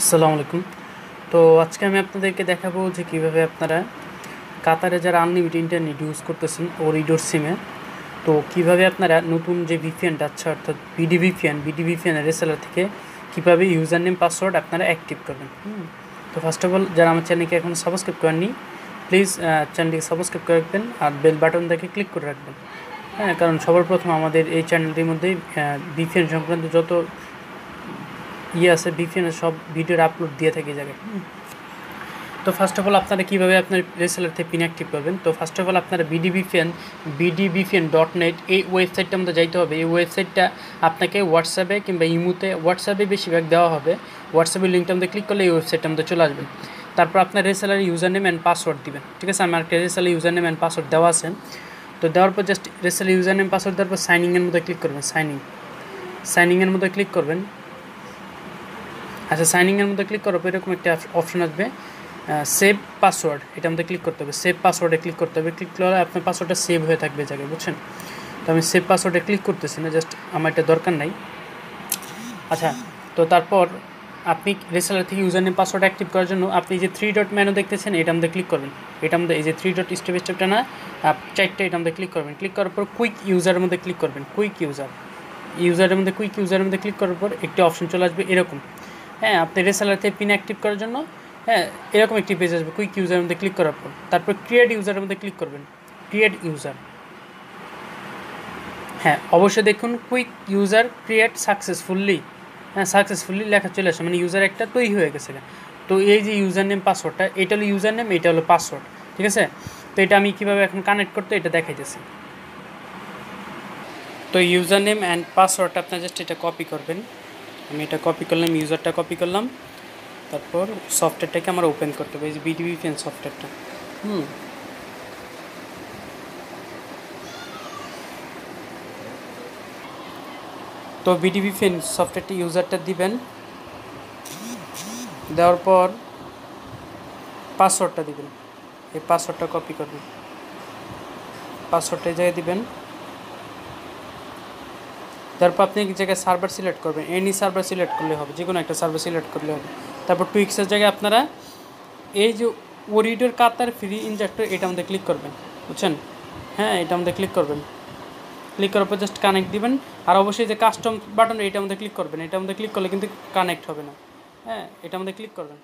আসসালামু আলাইকুম। তো আজকে আমি আপনাদেরকে দেখাবো যে কীভাবে আপনারা কাতারে যারা আনলিমিটেড ইন্টারনেট ইউজ করতেছেন ওরিডোর সিমে তো কীভাবে আপনারা নতুন যে ভিপিএনটা আছে, অর্থাৎ বিডি ভিপিএন বিডি ভিপিএনের রেসেলার থেকে কীভাবে ইউজার নেম পাসওয়ার্ড আপনারা অ্যাক্টিভ করবেন। তো ফার্স্ট অফ অল যারা আমার চ্যানেলকে এখন সাবস্ক্রাইব করেননি প্লিজ চ্যানেলটিকে সাবস্ক্রাইব করে রাখবেন আর বেল বাটন দেখে ক্লিক করে রাখবেন। হ্যাঁ কারণ সবার প্রথম আমাদের এই চ্যানেলটির মধ্যেই ভিপিএন সংক্রান্ত যত ইয়ে আছে ভিপিএনের সব ভিডিওর আপলোড দিয়ে থাকে জায়গায়। তো ফার্স্ট অফ অল আপনারা কীভাবে আপনার রেসেলার থেকে পিন অ্যাক্টিভ করবেন? তো ফার্স্ট অফ অল আপনারা BD VPN BD VPN dot net এই ওয়েবসাইটটা আমাদের যাইতে হবে। এই ওয়েবসাইটটা আপনাকে হোয়াটসঅ্যাপে কিংবা ইমুতে হোয়াটসঅ্যাপে বেশিরভাগ দেওয়া হবে। হোয়াটসঅ্যাপের লিঙ্কটা আমাদের ক্লিক করলে এই ওয়েবসাইটটা আমাদের চলে আসবে। তারপর আপনার reseller user name and password দিবেন। ঠিক আছে? আমার একটা reseller user name and password দেওয়া আছে। তো দেওয়ার পর just reseller user name password দেওয়ার পর সাইনিংয়ের মধ্যে ক্লিক করবেন সাইনিং সাইনিংয়ের মধ্যে ক্লিক করবেন। আচ্ছা সাইনিংয়ের মধ্যে ক্লিক করার পর এরকম একটা অপশন আসবে সেভ পাসওয়ার্ড এটা আমাদের ক্লিক করতে হবে। সেভ পাসওয়ার্ডে ক্লিক করতে হবে। ক্লিক করলে আপনার পাসওয়ার্ডটা সেভ হয়ে থাকবে জায়গায়, বুঝছেন? তো আমি সেভ পাসওয়ার্ডে ক্লিক করতেছি না জাস্ট আমার এটা দরকার নাই। আচ্ছা তো তারপর আপনি রেসেলার থেকে ইউজার নেম পাসওয়ার্ড অ্যাক্টিভ করার জন্য আপনি যে থ্রি ডট মেনু দেখতেছেন এটা আমাদের ক্লিক করবেন। এটা আমাদের এই যে থ্রি ডট স্টেপ স্টেপটা না চারটে এটা আমাদের ক্লিক করবেন। ক্লিক করার পর কুইক ইউজারের মধ্যে ক্লিক করবেন। কুইক ইউজার ইউজারের মধ্যে কুইক ইউজারের মধ্যে ক্লিক করার পর একটি অপশন চলে আসবে এরকম। হ্যাঁ আপনি রেসেলার থেকে পিন অ্যাক্টিভ করার জন্য হ্যাঁ এরকম একটি পেজ আসবে কুইক ইউজারের মধ্যে ক্লিক করার পর। তারপর ক্রিয়েট ইউজারের মধ্যে ক্লিক করবেন। ক্রিয়েট ইউজার হ্যাঁ অবশ্যই দেখুন কুইক ইউজার ক্রিয়েট সাকসেসফুলি হ্যাঁ সাকসেসফুলি লেখা চলে আসে মানে ইউজার একটা তৈরি হয়ে গেছে। তো এই যে ইউজার নেম পাসওয়ার্ডটা এটা হলো ইউজার নেম এটা হলো পাসওয়ার্ড ঠিক আছে? তো এটা আমি কীভাবে এখন কানেক্ট করতে, এটা দেখাইতেছি। তো ইউজার নেম অ্যান্ড পাসওয়ার্ডটা আপনার জাস্ট এটা কপি করবেন। আমি এটা কপি করলাম ইউজারটা কপি করলাম। তারপর সফটওয়্যারটাকে আমার ওপেন করতে হবে, এই যে বিডিবি ফেন সফটওয়্যারটা হুম। তো বিডিবি ফেন সফটওয়্যারটি ইউজারটা দিবেন। দেওয়ার পর পাসওয়ার্ডটা দিবেন। এই পাসওয়ার্ডটা কপি করবেন। পাসওয়ার্ডটা জায়গায় দিবেন। তারপর আপনি এক জায়গায় সার্ভার সিলেক্ট করবেন এনি সার্ভার সিলেক্ট করলে হবে, যে কোনো একটা সার্ভার সিলেক্ট করলে হবে। তারপর টুইক্সের জায়গায় আপনারা এই যে ওরিডোর কাতার ফ্রি ইনজেক্টর এটা আমাদের ক্লিক করবেন, বুঝছেন? হ্যাঁ এটা আমাদের ক্লিক করবেন। ক্লিক করার পর জাস্ট কানেক্ট দিবেন, আর অবশ্যই যে কাস্টম বাটন এটা আমাদের ক্লিক করবেন। এটা আমাদের ক্লিক করলে কিন্তু কানেক্ট হবে না। হ্যাঁ এটা আমাদের ক্লিক করবেন।